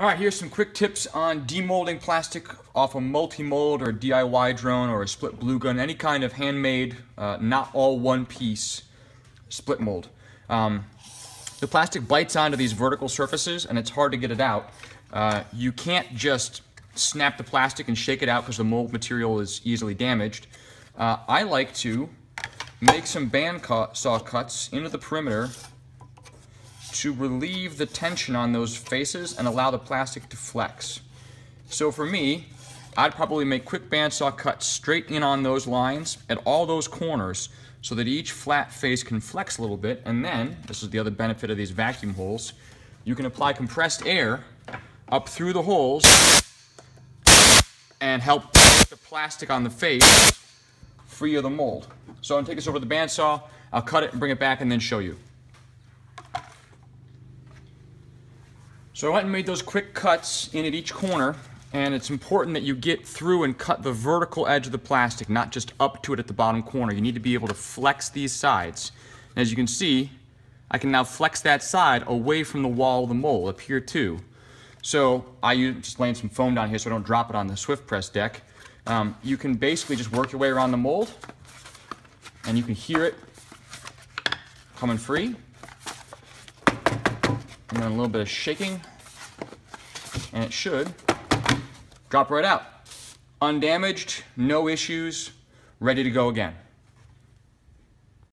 All right, here's some quick tips on demolding plastic off a multi-mold or DIY drone or a split blue gun, any kind of handmade, uh, not all one piece split mold. Um, the plastic bites onto these vertical surfaces and it's hard to get it out. Uh, you can't just snap the plastic and shake it out because the mold material is easily damaged. Uh, I like to make some bandsaw cuts into the perimeter to relieve the tension on those faces and allow the plastic to flex. So for me, I'd probably make quick bandsaw cuts straight in on those lines at all those corners so that each flat face can flex a little bit and then, this is the other benefit of these vacuum holes, you can apply compressed air up through the holes and help the plastic on the face free of the mold. So I'm gonna take this over to the bandsaw, I'll cut it and bring it back and then show you. So I went and made those quick cuts in at each corner and it's important that you get through and cut the vertical edge of the plastic, not just up to it at the bottom corner. You need to be able to flex these sides. And as you can see, I can now flex that side away from the wall of the mold up here too. So I use, just laying some foam down here so I don't drop it on the SwiftPress deck. Um, you can basically just work your way around the mold and you can hear it coming free. And then a little bit of shaking, and it should drop right out. Undamaged, no issues, ready to go again.